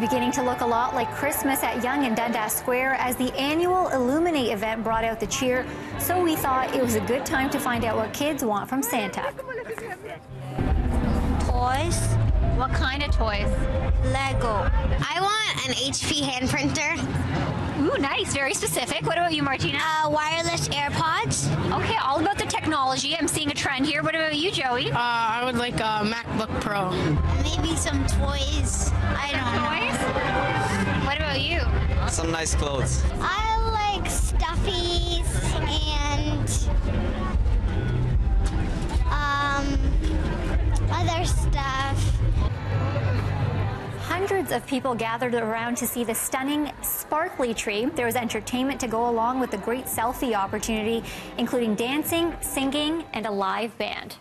It's beginning to look a lot like Christmas at Yonge and Dundas Square as the annual Illuminite event brought out the cheer. So we thought it was a good time to find out what kids want from Santa. Toys. What kind of toys? Lego. I want an HP hand printer. Ooh, nice. Very specific. What about you, Martina? Uh, wireless AirPods. Okay, all about the technology. I'm seeing a trend here. What about you, Joey? Uh, I would like a MacBook Pro. Maybe some toys. I don't know. Some nice clothes. I like stuffies and um, other stuff. Hundreds of people gathered around to see the stunning, sparkly tree. There was entertainment to go along with the great selfie opportunity, including dancing, singing, and a live band.